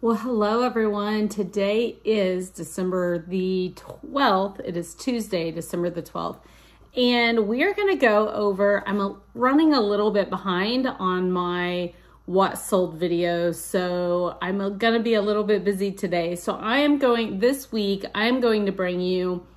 Well, hello everyone. Today is December the 12th. It is Tuesday, December the 12th. And we are going to go over, I'm a, running a little bit behind on my what sold videos. So I'm going to be a little bit busy today. So I am going, this week, I'm going to bring you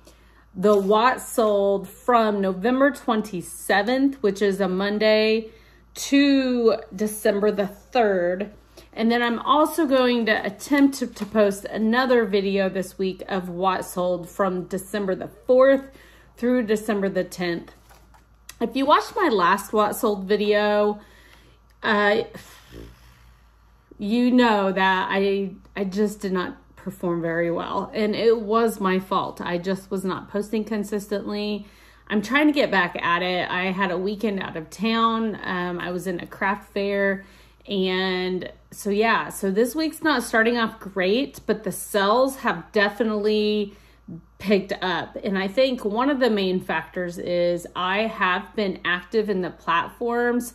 the what sold from November 27th, which is a Monday, to December the 3rd. And then I'm also going to attempt to, to, post another video this week of what sold from December the 4th through December the 10th. If you watched my last what sold video, uh, you know that I I just did not perform very well and it was my fault. I just was not posting consistently. I'm trying to get back at it. I had a weekend out of town. Um, I was in a craft fair and so, yeah, so this week's not starting off great, but the sales have definitely picked up. And I think one of the main factors is I have been active in the platforms.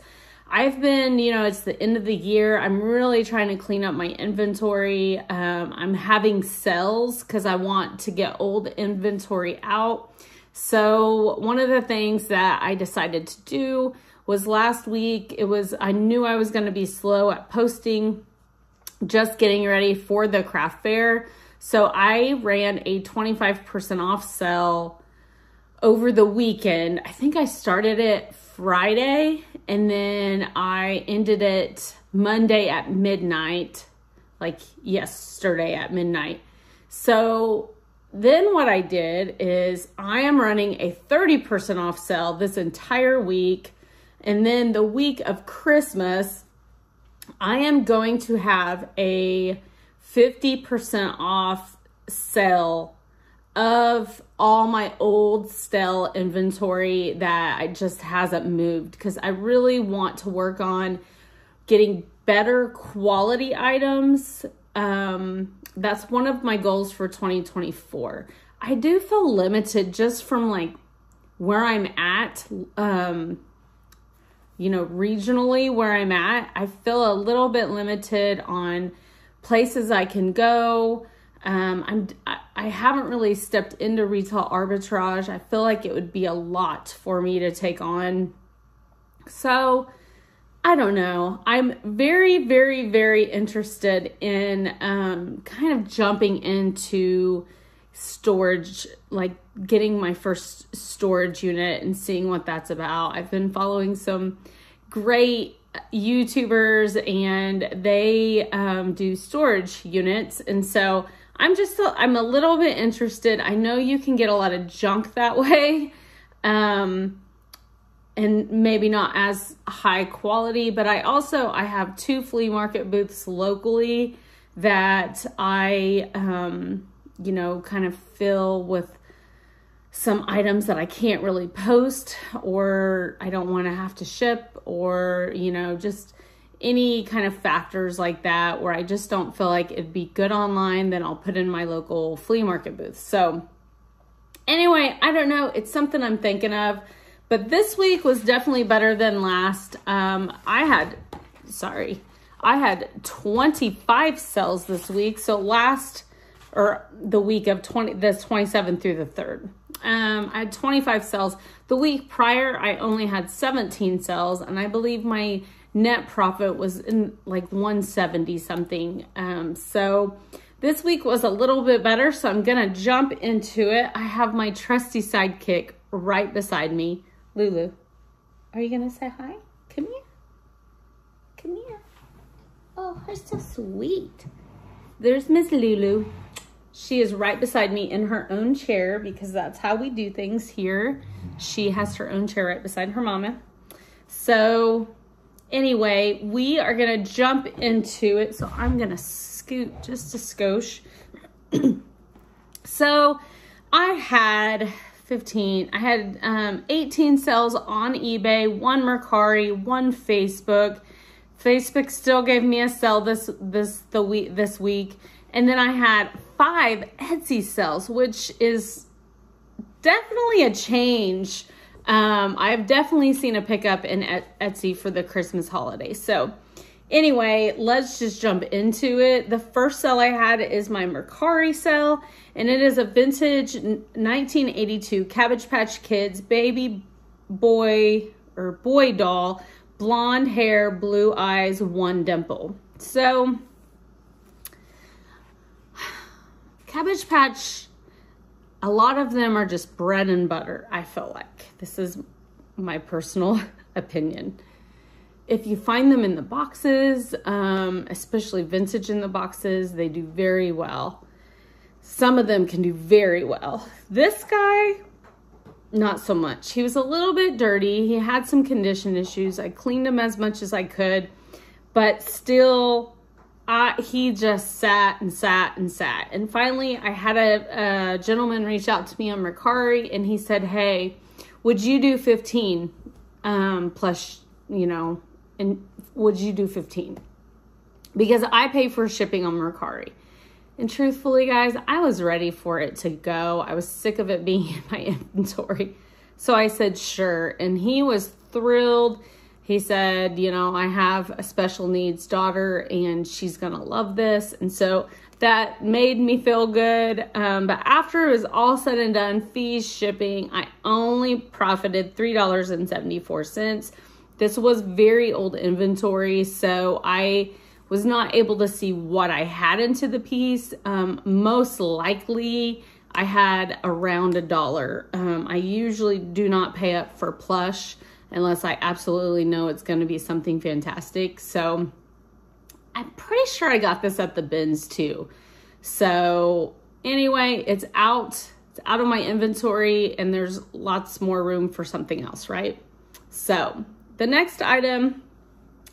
I've been, you know, it's the end of the year. I'm really trying to clean up my inventory. Um, I'm having sales because I want to get old inventory out. So, one of the things that I decided to do was last week. It was, I knew I was going to be slow at posting, just getting ready for the craft fair. So I ran a 25% off sale over the weekend. I think I started it Friday and then I ended it Monday at midnight, like yesterday at midnight. So then what I did is I am running a 30% off sale this entire week and then the week of Christmas, I am going to have a 50% off sale of all my old stale inventory that I just hasn't moved because I really want to work on getting better quality items. Um, that's one of my goals for 2024. I do feel limited just from like where I'm at. Um, you know, regionally where I'm at, I feel a little bit limited on places I can go. Um, I'm I haven't really stepped into retail arbitrage. I feel like it would be a lot for me to take on. So I don't know. I'm very, very, very interested in um, kind of jumping into storage, like getting my first storage unit and seeing what that's about. I've been following some great YouTubers and they um, do storage units. And so I'm just, I'm a little bit interested. I know you can get a lot of junk that way. Um, and maybe not as high quality, but I also, I have two flea market booths locally that I, um, you know, kind of fill with some items that I can't really post or I don't want to have to ship or, you know, just any kind of factors like that where I just don't feel like it'd be good online, then I'll put in my local flea market booth. So, anyway, I don't know. It's something I'm thinking of. But this week was definitely better than last. Um, I had, sorry, I had 25 sales this week. So last or the week of 20 the 27th through the 3rd um, i had 25 sales the week prior i only had 17 sales and i believe my net profit was in like 170 something. Um, so this week was a little bit better so i'm gonna jump into it. I have my trusty sidekick right beside me. Lulu are you gonna say hi? Come here. Come here. Oh her so sweet. There's miss lulu she is right beside me in her own chair because that's how we do things here. She has her own chair right beside her mama. So anyway, we are going to jump into it. So I'm going to scoot just a skosh. so I had 15, I had um, 18 sales on eBay, one Mercari, one Facebook. Facebook still gave me a sell this this the week this week and then I had five Etsy sales, which is definitely a change. Um, I've definitely seen a pickup in Etsy for the Christmas holiday. So Anyway, let's just jump into it. The first sell I had is my Mercari sell, and it is a vintage 1982 Cabbage Patch Kids baby boy or boy doll, blonde hair, blue eyes, one dimple. So, Cabbage Patch, a lot of them are just bread and butter, I feel like. This is my personal opinion if you find them in the boxes, um, especially vintage in the boxes, they do very well. Some of them can do very well. This guy, not so much. He was a little bit dirty. He had some condition issues. I cleaned him as much as I could, but still, I, he just sat and sat and sat. And finally, I had a, a gentleman reach out to me on Mercari, and he said, "Hey, would you do 15 um, plus, you know, and would you do 15 because i pay for shipping on mercari. And truthfully guys i was ready for it to go. I was sick of it being in my inventory. So i said sure. And he was thrilled he said you know i have a special needs daughter and she's gonna love this and so that made me feel good um, but after it was all said and done fees shipping i only profited $3.74 this was very old inventory, so I was not able to see what I had into the piece. Um, most likely, I had around a dollar. Um, I usually do not pay up for plush unless I absolutely know it's going to be something fantastic. So I'm pretty sure I got this at the bins too. So anyway, it's out. It's out of my inventory and there's lots more room for something else, right? So the next item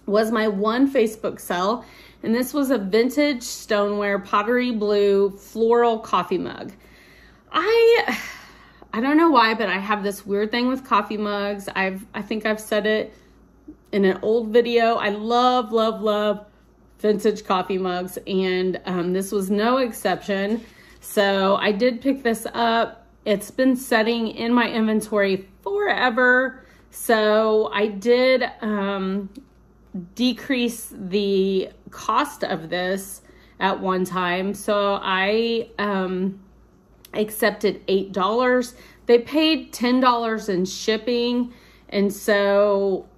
was my one Facebook sell, and this was a vintage stoneware pottery blue floral coffee mug. I I don't know why, but I have this weird thing with coffee mugs. I've I think I've said it in an old video. I love love love vintage coffee mugs, and um, this was no exception. So I did pick this up. It's been setting in my inventory forever. So I did um, decrease the cost of this at one time. So I um, accepted $8. They paid $10 in shipping. And so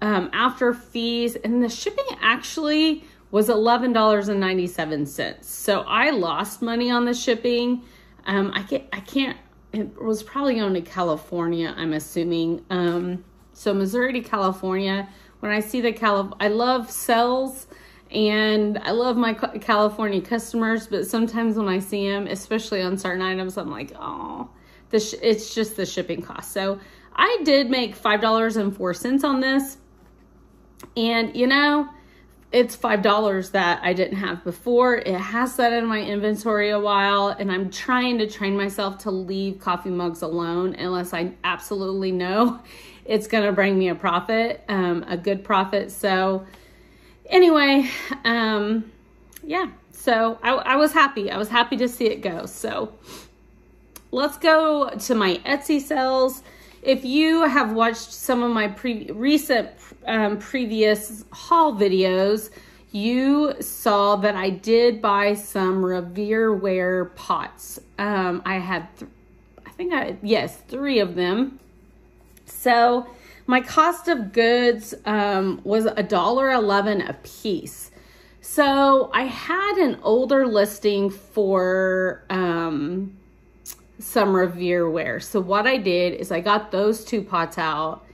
um, after fees, and the shipping actually was $11.97. So I lost money on the shipping. Um, I, get, I can't it was probably going to California, I'm assuming. Um, so Missouri to California. When I see the Calif, I love cells and I love my California customers, but sometimes when I see them, especially on certain items, I'm like, oh, this it's just the shipping cost. So I did make $5.04 on this. And you know, it's $5 that I didn't have before. It has sat in my inventory a while and I'm trying to train myself to leave coffee mugs alone unless I absolutely know it's going to bring me a profit, um, a good profit. So anyway, um, yeah, so I, I was happy. I was happy to see it go. So let's go to my Etsy sales. If you have watched some of my pre recent um, previous haul videos, you saw that I did buy some Revere ware pots. Um, I had, I think I, yes, three of them. So my cost of goods um, was a dollar eleven a piece. So I had an older listing for um, some Revere ware. So what I did is I got those two pots out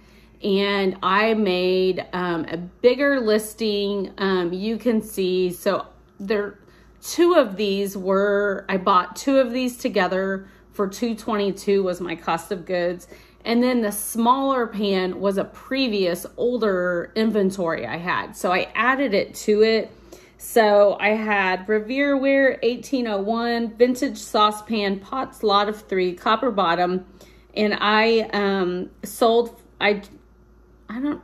and I made um, a bigger listing. Um, you can see, so there, two of these were, I bought two of these together for 222 was my cost of goods. And then the smaller pan was a previous older inventory I had. So I added it to it. So I had Revere Ware 1801, vintage saucepan, pots lot of three, copper bottom. And I um, sold, I I don't,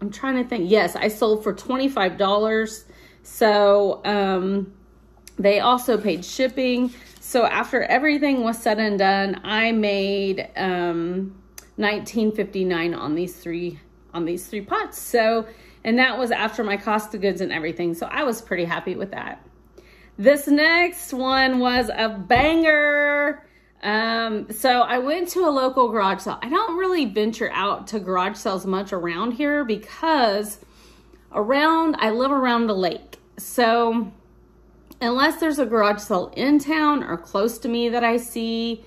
I'm trying to think. Yes, I sold for $25. So um, they also paid shipping. So after everything was said and done, I made um, 1959 on these three on these three pots. So And that was after my cost of goods and everything. So I was pretty happy with that. This next one was a banger. Um, so I went to a local garage sale. I don't really venture out to garage sales much around here because around, I live around the lake. So unless there's a garage sale in town or close to me that I see,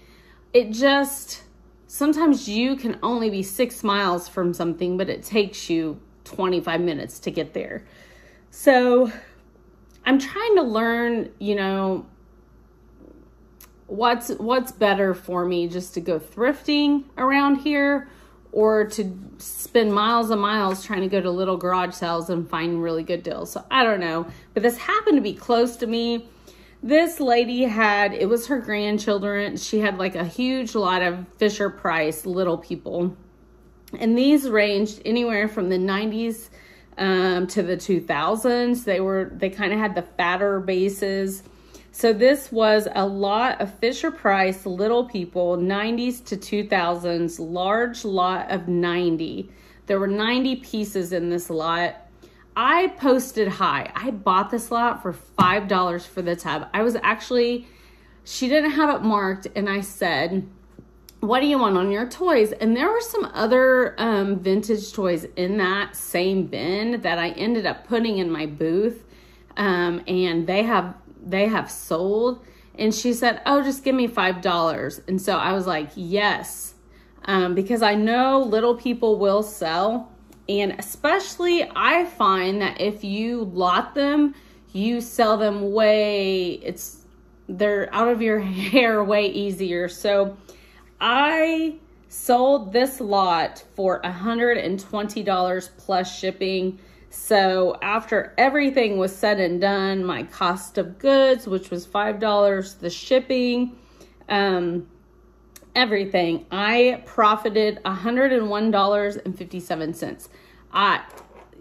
it just, sometimes you can only be six miles from something, but it takes you 25 minutes to get there. So I'm trying to learn, you know, what's what's better for me just to go thrifting around here or to spend miles and miles trying to go to little garage sales and find really good deals. So I don't know, but this happened to be close to me. This lady had, it was her grandchildren. She had like a huge lot of Fisher Price little people. And these ranged anywhere from the 90s um, to the 2000s. They were, they kind of had the fatter bases so this was a lot of Fisher Price Little People 90s to 2000s, large lot of 90. There were 90 pieces in this lot. I posted high. I bought this lot for $5 for the tub. I was actually, she didn't have it marked, and I said, what do you want on your toys? And there were some other um, vintage toys in that same bin that I ended up putting in my booth. Um, and they have they have sold. And she said, Oh, just give me $5. And so I was like, Yes, um, because I know little people will sell. And especially, I find that if you lot them, you sell them way, it's, they're out of your hair way easier. So I sold this lot for $120 plus shipping. So after everything was said and done, my cost of goods, which was $5, the shipping, um, everything, I profited $101.57. I,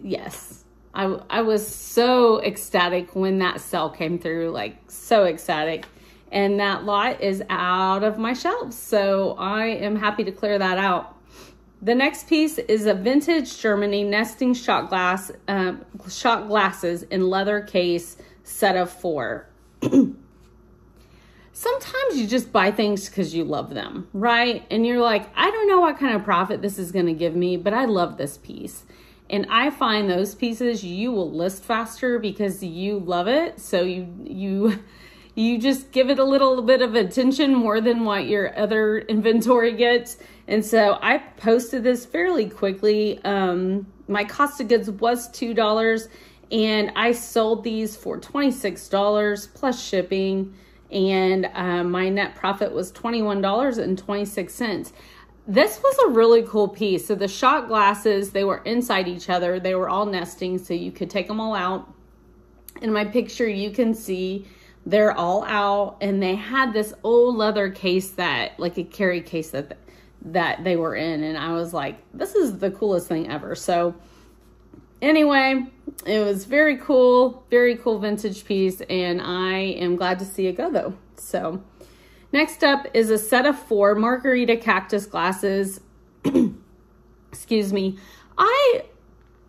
yes, I, I was so ecstatic when that sale came through, like so ecstatic. And that lot is out of my shelves. So I am happy to clear that out. The next piece is a vintage Germany nesting shot glass, uh, shot glasses in leather case set of four. Sometimes you just buy things because you love them, right? And you're like, I don't know what kind of profit this is going to give me, but I love this piece. And I find those pieces you will list faster because you love it. So you you you just give it a little bit of attention more than what your other inventory gets. And so I posted this fairly quickly. Um, my cost of goods was $2 and I sold these for $26 plus shipping and uh, my net profit was $21.26. This was a really cool piece. So the shot glasses, they were inside each other. They were all nesting so you could take them all out. In my picture, you can see they're all out and they had this old leather case that like a carry case that that they were in and I was like this is the coolest thing ever so anyway it was very cool very cool vintage piece and I am glad to see it go though so next up is a set of four margarita cactus glasses excuse me I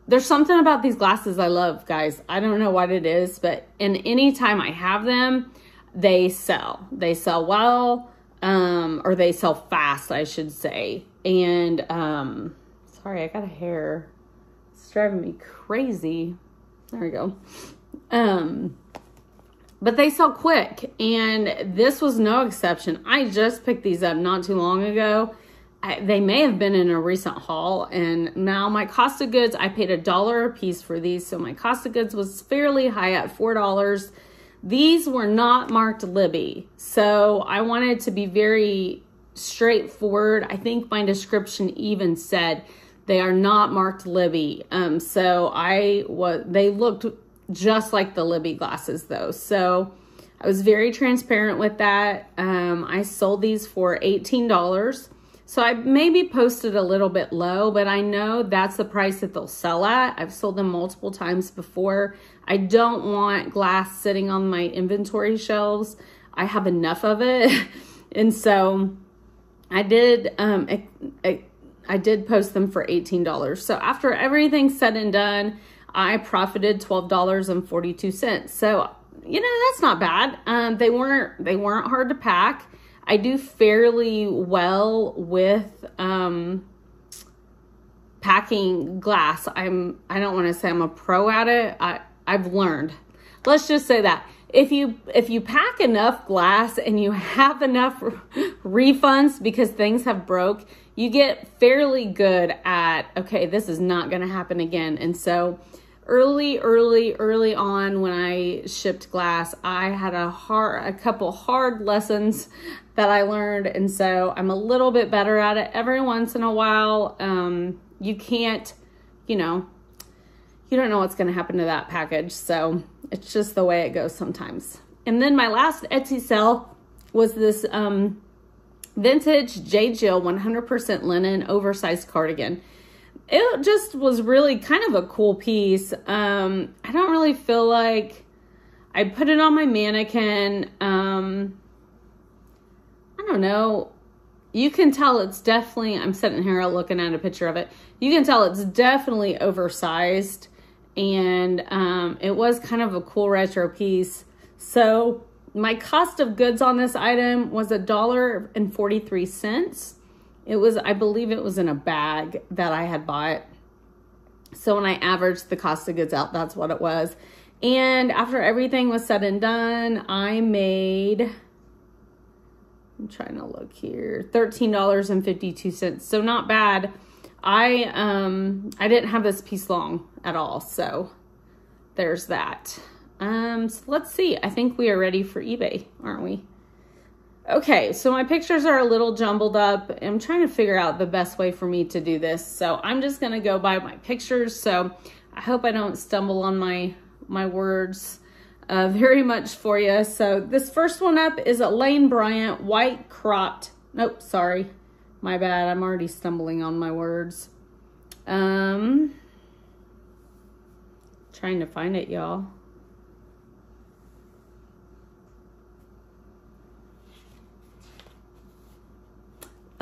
there's something about these glasses I love, guys. I don't know what it is, but in any time I have them, they sell. They sell well, um, or they sell fast, I should say. And um, sorry, I got a hair. It's driving me crazy. There we go. Um, but they sell quick, and this was no exception. I just picked these up not too long ago. I, they may have been in a recent haul and now my cost of goods i paid a dollar a piece for these so my cost of goods was fairly high at four dollars. These were not marked Libbey so i wanted to be very straightforward. I think my description even said they are not marked Libbey. Um, so i was they looked just like the Libbey glasses though so i was very transparent with that um, i sold these for 18 dollars so I maybe posted a little bit low, but I know that's the price that they'll sell at. I've sold them multiple times before. I don't want glass sitting on my inventory shelves. I have enough of it. and so I did um, I, I, I did post them for $18. So after everything's said and done, I profited $12.42. So, you know, that's not bad. Um, they weren't, they weren't hard to pack. I do fairly well with, um, packing glass. I'm, I don't want to say I'm a pro at it. I, I've learned. Let's just say that if you if you pack enough glass and you have enough refunds because things have broke you get fairly good at okay this is not going to happen again and so early early early on when i shipped glass i had a hard a couple hard lessons that i learned and so i'm a little bit better at it every once in a while. Um, you can't you know you don't know what's going to happen to that package so it's just the way it goes sometimes. And then my last etsy sale was this um, vintage J.Jill 100% linen oversized cardigan it just was really kind of a cool piece. Um, I don't really feel like I put it on my mannequin. Um, I don't know. You can tell it's definitely, I'm sitting here looking at a picture of it. You can tell it's definitely oversized and um, it was kind of a cool retro piece. So my cost of goods on this item was a dollar and 43 cents. It was, I believe it was in a bag that I had bought. So when I averaged the cost of goods out, that's what it was. And after everything was said and done, I made, I'm trying to look here, $13.52. So not bad. I, um, I didn't have this piece long at all. So there's that. Um, so let's see. I think we are ready for eBay, aren't we? Okay, so my pictures are a little jumbled up. I'm trying to figure out the best way for me to do this. So I'm just gonna go by my pictures. So I hope I don't stumble on my, my words uh, very much for you. So this first one up is a Lane Bryant white cropped. Nope, sorry. My bad, I'm already stumbling on my words. Um, trying to find it, y'all.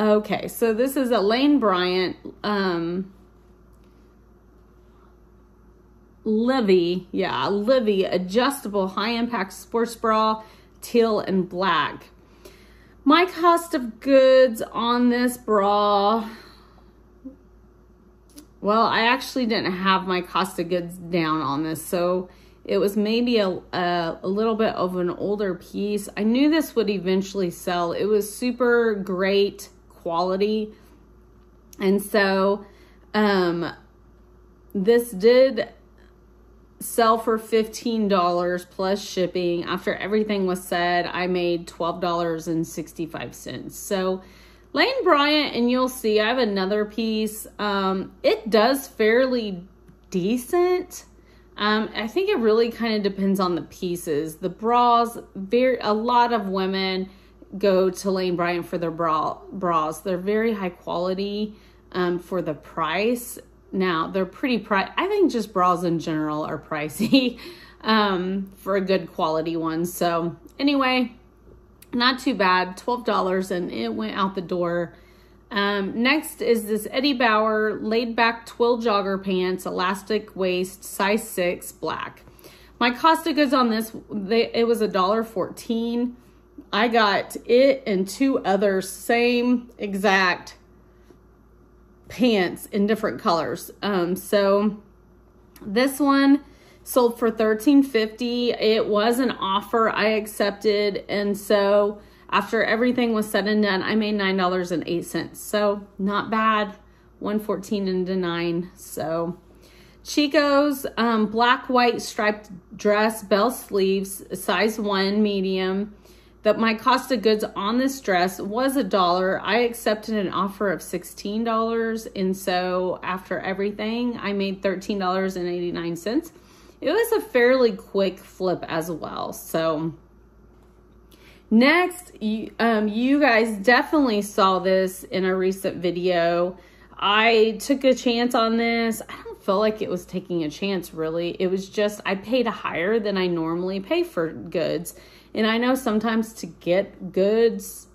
Okay, so this is a Lane Bryant um, LIVI, yeah, LIVI adjustable high impact sports bra, teal and black. My cost of goods on this bra, well, I actually didn't have my cost of goods down on this, so it was maybe a, a, a, little bit of an older piece. I knew this would eventually sell. It was super great quality. And so um, this did sell for $15 plus shipping. After everything was said, I made $12.65. So Lane Bryant, and you'll see I have another piece. Um, it does fairly decent. Um, I think it really kind of depends on the pieces. The bras, very a lot of women go to Lane Bryant for their bra bras. They're very high quality um, for the price. Now they're pretty price. I think just bras in general are pricey um, for a good quality one. So anyway, not too bad. Twelve dollars and it went out the door. Um, next is this Eddie Bauer laid back twill jogger pants, elastic waist, size six, black. My cost of goods on this, they, it was a dollar fourteen. I got it and two other same exact pants in different colors. Um, so this one sold for $13.50. It was an offer I accepted. And so after everything was said and done, I made $9.08. So not bad. 114 into 9. So Chico's um, black white striped dress, bell sleeves, size 1 medium that my cost of goods on this dress was a dollar. I accepted an offer of $16. And so after everything, I made $13.89. It was a fairly quick flip as well. So next, you, um, you guys definitely saw this in a recent video. I took a chance on this. I don't feel like it was taking a chance really. It was just, I paid higher than I normally pay for goods and I know sometimes to get goods,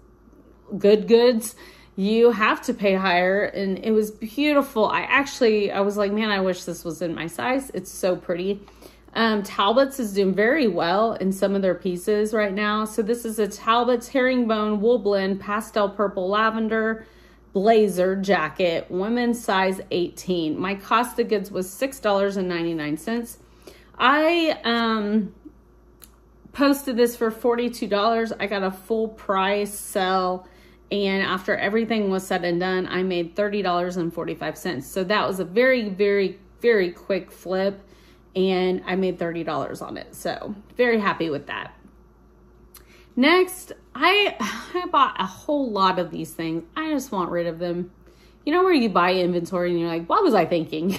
good goods, you have to pay higher and it was beautiful. I actually I was like, man, I wish this was in my size. It's so pretty. Um, Talbot's is doing very well in some of their pieces right now. So this is a Talbot's herringbone wool blend pastel purple lavender blazer jacket, women's size 18. My cost of goods was $6.99. I um posted this for $42. I got a full price sell and after everything was said and done, I made $30.45. So that was a very, very, very quick flip. And I made $30 on it. So very happy with that. Next, I, I bought a whole lot of these things. I just want rid of them. You know where you buy inventory and you're like, what was I thinking?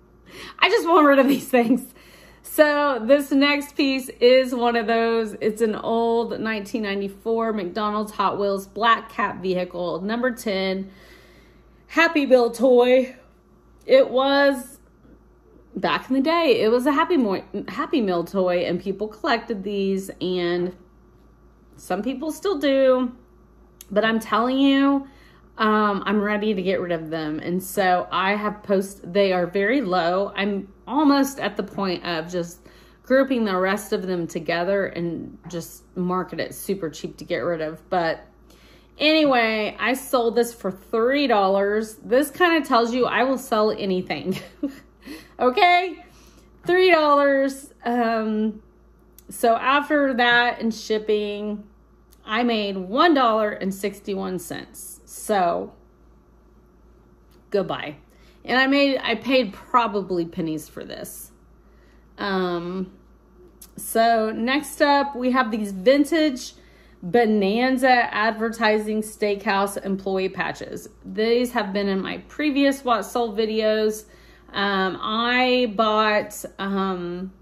I just want rid of these things. So this next piece is one of those. It's an old 1994 McDonald's Hot Wheels Black Cat vehicle, number 10, Happy Bill toy. It was back in the day. It was a Happy Mo Happy Meal toy, and people collected these, and some people still do. But I'm telling you, um, I'm ready to get rid of them. And so I have post, they are very low. I'm almost at the point of just grouping the rest of them together and just market it super cheap to get rid of. But anyway, I sold this for $3. This kind of tells you I will sell anything. okay? $3. Um, so after that and shipping, I made $1.61. So goodbye. And I made I paid probably pennies for this. Um so next up we have these vintage Bonanza advertising steakhouse employee patches. These have been in my previous what sold videos. Um, I bought um,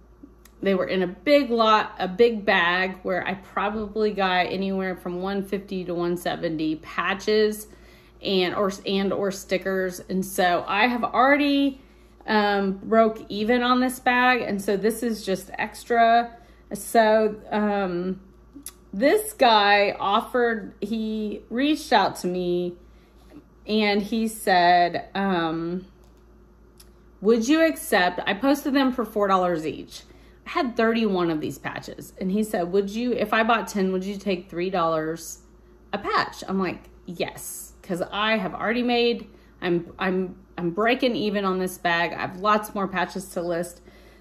they were in a big lot, a big bag where I probably got anywhere from 150 to 170 patches and or and or stickers. And so I have already um, broke even on this bag, and so this is just extra. So um, this guy offered, he reached out to me, and he said, um, "Would you accept?" I posted them for four dollars each had 31 of these patches. And he said, Would you, if I bought 10, would you take $3 a patch? I'm like, Yes, because I have already made, I'm, I'm, I'm breaking even on this bag. I have lots more patches to list.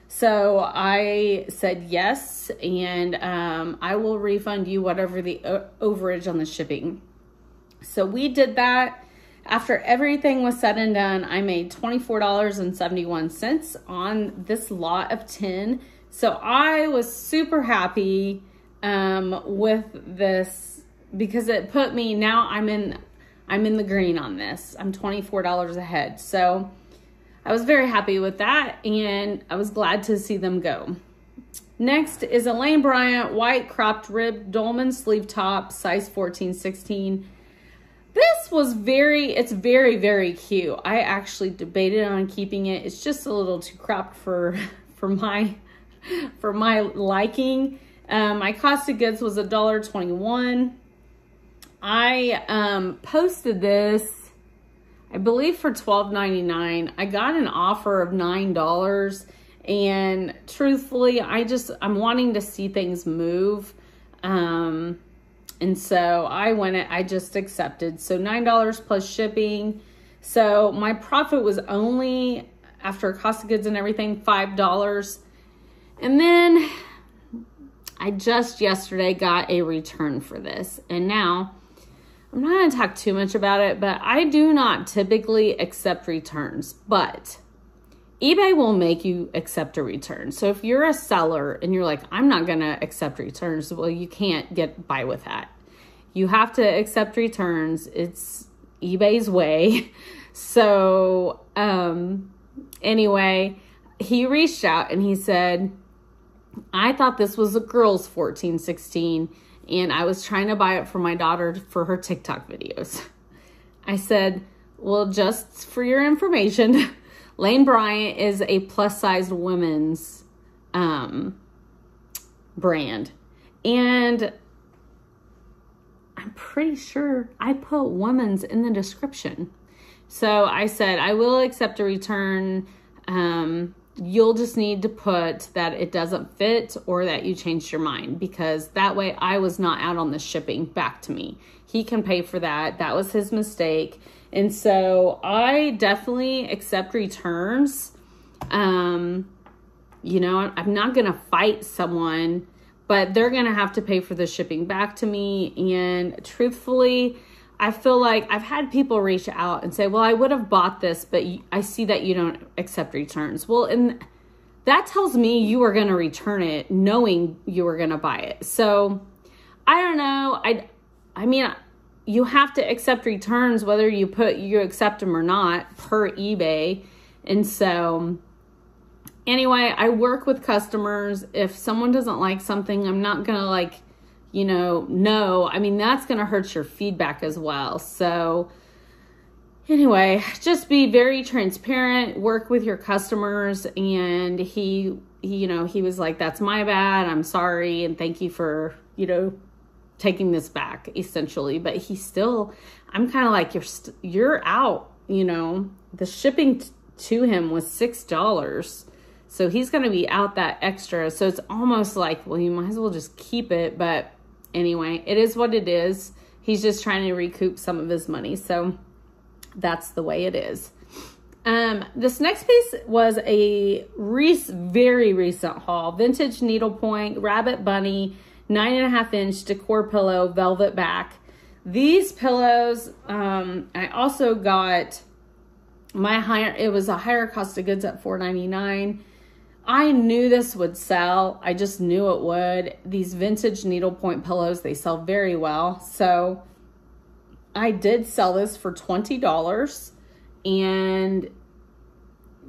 So I said yes, and um, I will refund you whatever the overage on the shipping. So we did that. After everything was said and done, I made $24.71 on this lot of 10 so I was super happy um, with this because it put me now I'm in I'm in the green on this. I'm $24 ahead. So I was very happy with that and I was glad to see them go. Next is a Lane Bryant white cropped rib dolman sleeve top, size 14, 16. This was very, it's very, very cute. I actually debated on keeping it. It's just a little too cropped for, for my for my liking. Um, my cost of goods was a dollar twenty-one. I um, posted this, I believe for twelve ninety-nine. I got an offer of $9 and truthfully, I just, I'm wanting to see things move. Um, and so I went, I just accepted. So $9 plus shipping. So my profit was only after cost of goods and everything, $5. And then I just yesterday got a return for this. And now I'm not going to talk too much about it, but I do not typically accept returns. But eBay will make you accept a return. So if you're a seller and you're like, I'm not going to accept returns, well, you can't get by with that. You have to accept returns. It's eBay's way. So, um, anyway, he reached out and he said, I thought this was a girl's 14, 16, and I was trying to buy it for my daughter for her TikTok videos. I said, well, just for your information, Lane Bryant is a plus sized women's um, brand. And I'm pretty sure I put women's in the description. So I said, I will accept a return. Um, you'll just need to put that it doesn't fit or that you changed your mind because that way I was not out on the shipping back to me. He can pay for that. That was his mistake. And so I definitely accept returns. Um, you know, I'm not going to fight someone, but they're going to have to pay for the shipping back to me. And truthfully, I feel like I've had people reach out and say, well, I would have bought this, but I see that you don't accept returns. Well, and that tells me you were going to return it knowing you were going to buy it. So I don't know. I, I mean, you have to accept returns whether you put you accept them or not per eBay. And so anyway, I work with customers. If someone doesn't like something, I'm not going to like, you know, no. I mean, that's going to hurt your feedback as well. So anyway, just be very transparent, work with your customers and he, he you know, he was like that's my bad. I'm sorry and thank you for, you know, taking this back essentially but he still i'm kind of like you're you you're out you know the shipping t- to him was six dollars so he's going to be out that extra so it's almost like well you might as well just keep it but anyway it is what it is he's just trying to recoup some of his money so that's the way it is um, this next piece was a rec- very recent haul vintage needlepoint rabbit bunny nine and a half inch decor pillow, velvet back. These pillows, um, I also got my higher, it was a higher cost of goods at $4.99. I knew this would sell. I just knew it would. These vintage needlepoint pillows, they sell very well. So I did sell this for $20 and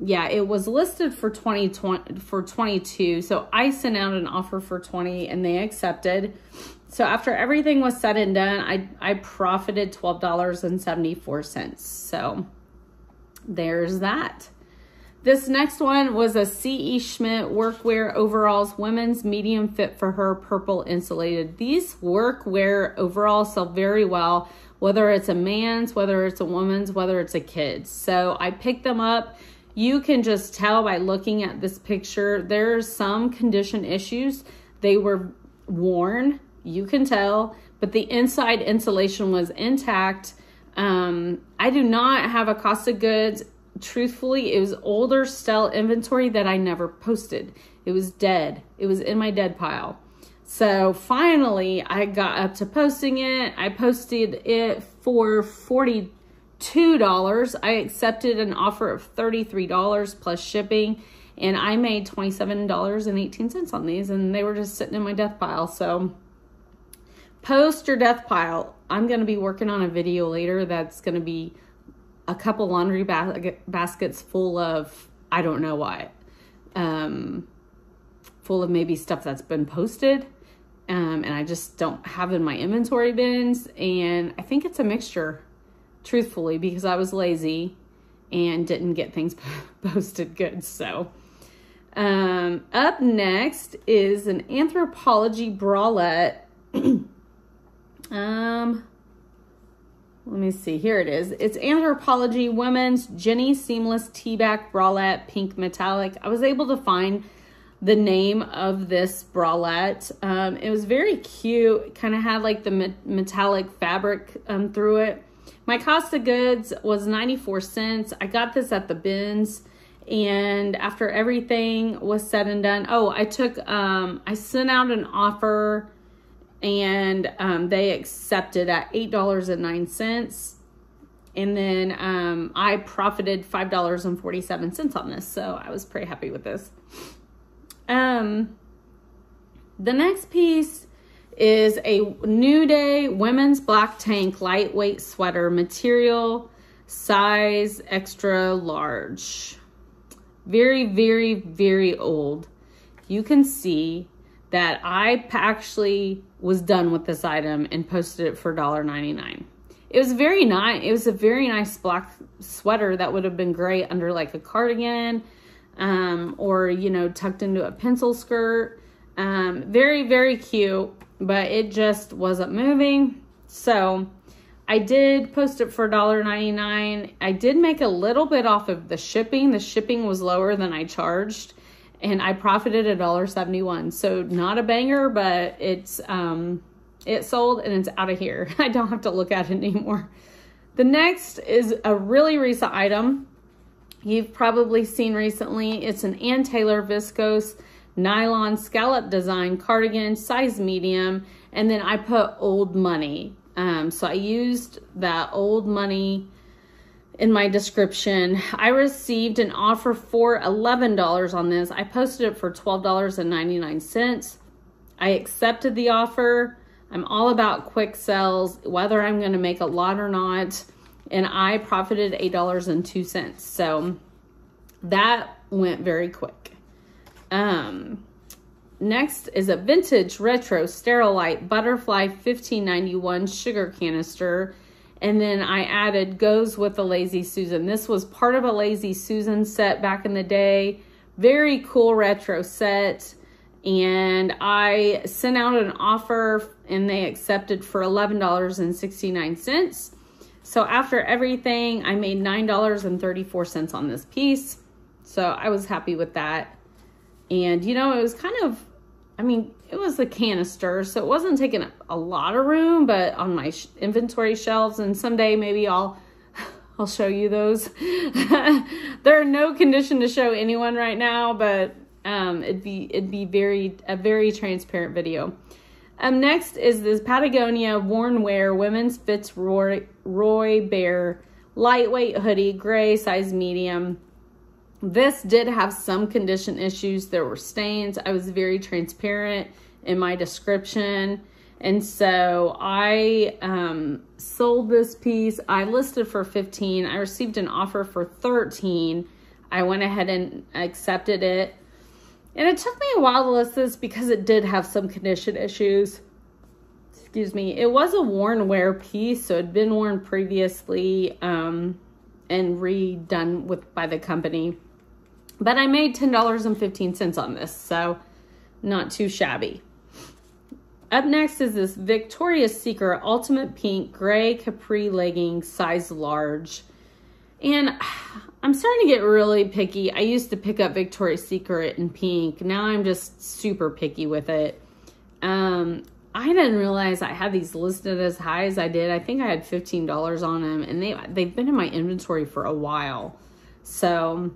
yeah, it was listed for 20, 20 for 22. So I sent out an offer for 20 and they accepted. So after everything was said and done, I I profited $12.74. So there's that. This next one was a C.E. Schmidt workwear overalls women's medium fit for her purple insulated. These workwear overalls sell very well, whether it's a man's, whether it's a woman's, whether it's a kid's. So I picked them up you can just tell by looking at this picture, there's some condition issues. They were worn, you can tell, but the inside insulation was intact. Um, I do not have a cost of goods. Truthfully, it was older style inventory that I never posted. It was dead. It was in my dead pile. So finally, I got up to posting it. I posted it for 40 $2. I accepted an offer of $33 plus shipping and I made $27.18 on these and they were just sitting in my death pile. So post your death pile. I'm going to be working on a video later that's going to be a couple laundry ba baskets full of I don't know what. Um, full of maybe stuff that's been posted. Um, and I just don't have in my inventory bins. And I think it's a mixture truthfully, because I was lazy and didn't get things posted good. So, um, up next is an Anthropologie bralette. um, let me see. Here it is. It's Anthropologie Women's Jenny Seamless T-back bralette, pink metallic. I was able to find the name of this bralette. Um, it was very cute. Kind of had like the metallic fabric um, through it. My cost of goods was 94 cents. I got this at the bins and after everything was said and done, oh, I took, um, I sent out an offer and um, they accepted at $8.09. And then um, I profited $5.47 on this. So I was pretty happy with this. Um, the next piece is a New Day women's black tank lightweight sweater material size extra large. Very, very, very old. You can see that I actually was done with this item and posted it for $1.99. It was very nice. It was a very nice black sweater that would have been great under like a cardigan um, or, you know, tucked into a pencil skirt. Um, very, very cute but it just wasn't moving. So I did post it for $1.99. I did make a little bit off of the shipping. The shipping was lower than I charged and I profited a dollar seventy one. So not a banger, but it's um it sold and it's out of here. I don't have to look at it anymore. The next is a really recent item you've probably seen recently. It's an Ann Taylor viscose nylon scallop design cardigan, size medium, and then I put old money. Um, so I used that old money in my description. I received an offer for $11 on this. I posted it for $12.99. I accepted the offer. I'm all about quick sales, whether I'm going to make a lot or not. And I profited $8.02. So that went very quick. Um, next is a vintage retro Sterilite Butterfly 1591 sugar canister. And then I added Goes with the Lazy Susan. This was part of a Lazy Susan set back in the day. Very cool retro set and I sent out an offer and they accepted for $11.69. So after everything, I made $9.34 on this piece. So I was happy with that. And you know, it was kind of, I mean, it was a canister, so it wasn't taking a lot of room, but on my inventory shelves, and someday maybe I'll I'll show you those. They're in no condition to show anyone right now, but um, it'd be it'd be very a very transparent video. Um, next is this Patagonia Worn Wear Women's Fitzroy Roy Bear lightweight hoodie, gray, size medium. This did have some condition issues. There were stains. I was very transparent in my description. And so I um, sold this piece. I listed for 15. I received an offer for 13. I went ahead and accepted it. And it took me a while to list this because it did have some condition issues. Excuse me. It was a worn wear piece, so it had been worn previously um, and redone with by the company. But I made $10.15 on this, so not too shabby. Up next is this Victoria's Secret Ultimate Pink Gray Capri Legging size large. And I'm starting to get really picky. I used to pick up Victoria's Secret in pink. Now I'm just super picky with it. Um, I didn't realize I had these listed as high as I did. I think I had $15 on them and they, they've been in my inventory for a while. So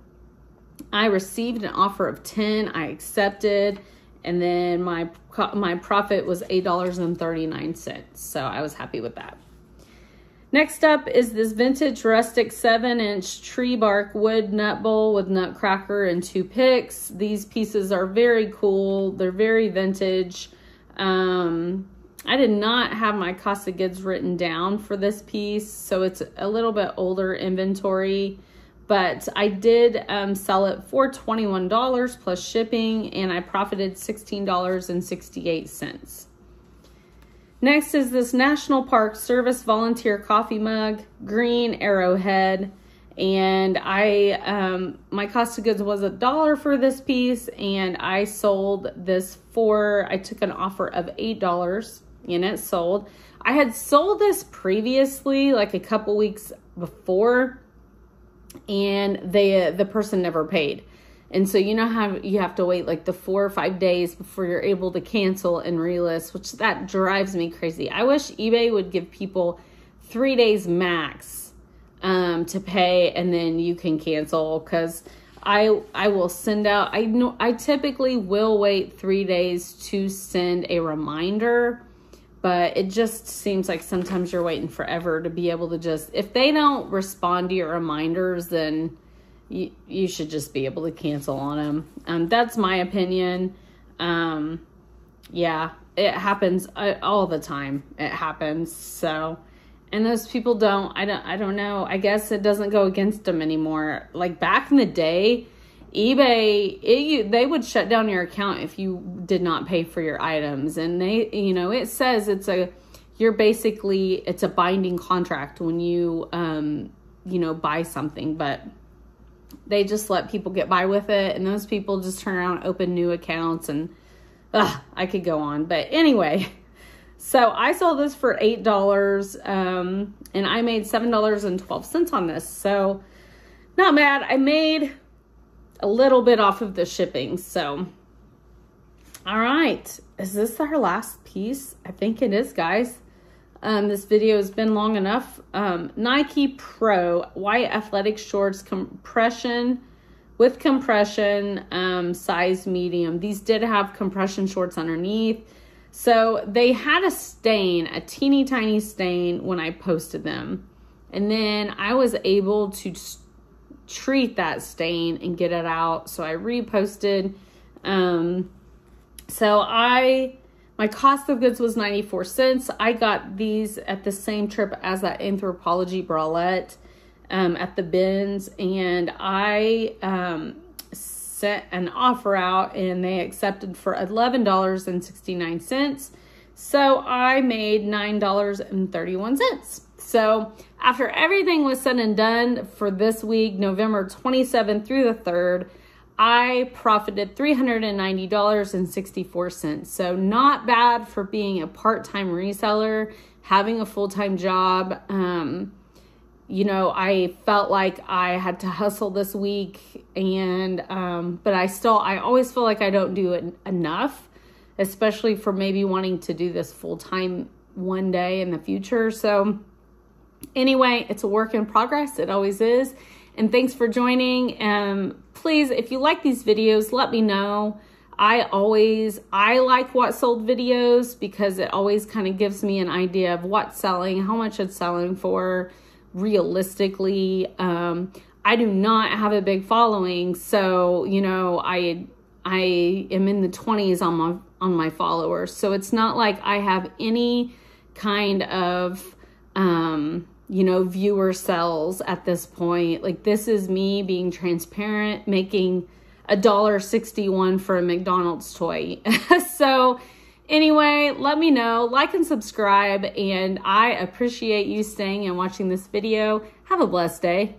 I received an offer of 10. I accepted and then my my profit was $8.39. So I was happy with that. Next up is this vintage rustic 7-inch tree bark wood nut bowl with nutcracker and two picks. These pieces are very cool. They're very vintage. Um, I did not have my cost of goods written down for this piece, so it's a little bit older inventory, but I did um, sell it for $21 plus shipping, and I profited $16.68. Next is this National Park Service volunteer coffee mug, green arrowhead. And I, um, my cost of goods was a dollar for this piece and I sold this for, I took an offer of $8 and it sold. I had sold this previously, like a couple weeks before and they, the person never paid. And so you know how you have to wait like the four or five days before you're able to cancel and relist, which that drives me crazy. I wish eBay would give people three days max um, to pay and then you can cancel because I I will send out I know I typically will wait three days to send a reminder, but it just seems like sometimes you're waiting forever to be able to just if they don't respond to your reminders then you, you should just be able to cancel on them. Um, that's my opinion. Um, yeah, it happens uh, all the time. It happens. So, and those people don't, I don't, I don't know. I guess it doesn't go against them anymore. Like back in the day, eBay, it, they would shut down your account if you did not pay for your items. And they, you know, it says it's a, you're basically, it's a binding contract when you, um, you know, buy something, but they just let people get by with it and those people just turn around open new accounts and ugh, i could go on but anyway So I sold this for $8 um, and I made $7.12 on this. So not bad. I made a little bit off of the shipping. So, all right. Is this our last piece? I think it is, guys. Um, this video has been long enough. Um, Nike Pro white athletic shorts compression with compression um, size medium. These did have compression shorts underneath. So they had a stain, a teeny tiny stain when I posted them. And then I was able to treat that stain and get it out. So I reposted. Um, so I my cost of goods was 94 cents. I got these at the same trip as that Anthropologie bralette um, at the bins, and I um, sent an offer out, and they accepted for $11.69. So I made $9.31. So after everything was said and done for this week, November 27th through the 3rd, I profited $390.64. So, not bad for being a part time reseller, having a full time job. Um, you know, I felt like I had to hustle this week, and um, but I still, I always feel like I don't do it enough, especially for maybe wanting to do this full time one day in the future. So, anyway, it's a work in progress. It always is. And thanks for joining. Um, please, if you like these videos, let me know. I always, I like what sold videos because it always kind of gives me an idea of what's selling, how much it's selling for realistically. Um, I do not have a big following, so, you know, I, I am in the 20s on my, on my followers. So it's not like I have any kind of, um, you know, viewer cells at this point. Like this is me being transparent, making a dollar 61 for a McDonald's toy. so anyway, let me know, like and subscribe, and I appreciate you staying and watching this video. Have a blessed day.